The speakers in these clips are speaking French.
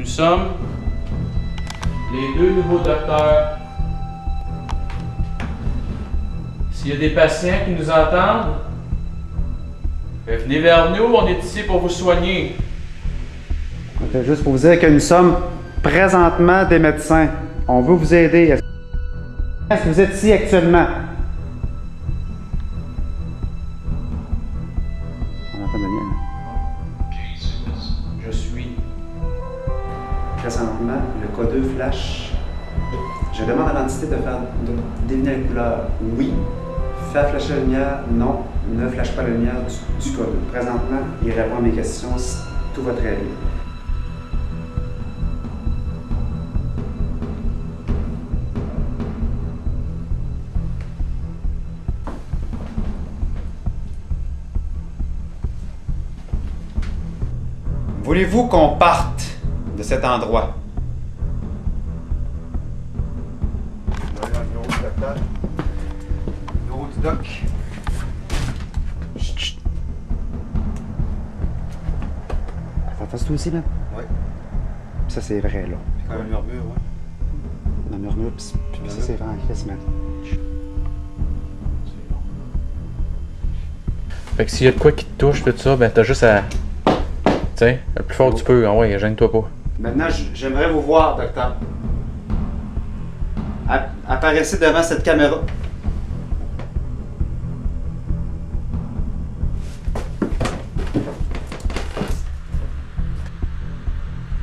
Nous sommes les deux nouveaux docteurs. S'il y a des patients qui nous entendent, ben, venez vers nous, on est ici pour vous soigner. Juste pour vous dire que nous sommes présentement des médecins. On veut vous aider. Est-ce que vous êtes ici actuellement? Présentement, le codeur flash. Je demande à l'entité de faire de deviner la couleur. Oui. Faire flasher la lumière? Non. Ne flash pas la lumière du, du codeur. Présentement, il répond à mes questions. Tout va très bien. Voulez-vous qu'on parte? De cet endroit? Doc. Chut, chut. Attends, c'est aussi, là? Ouais. Ça, c'est vrai, là. Quand même murmure, ouais. On murmure, pis puis ça, c'est vrai en Christ, man. Fait que s'il y a de quoi qui te touche, tout ça, ben t'as juste à. Tiens, le plus fort que tu peux. Ah ouais, gêne-toi pas. Maintenant, j'aimerais vous voir, docteur. App- Apparaissez devant cette caméra.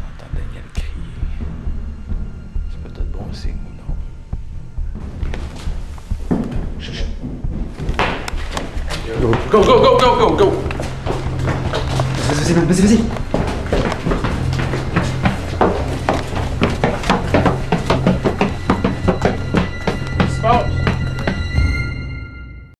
Entends Daniel crier. C'est peut-être bon signe ou non? Chut, chut. Go, go, go, go, go, go! Vas-y, vas-y, vas-y, vas-y.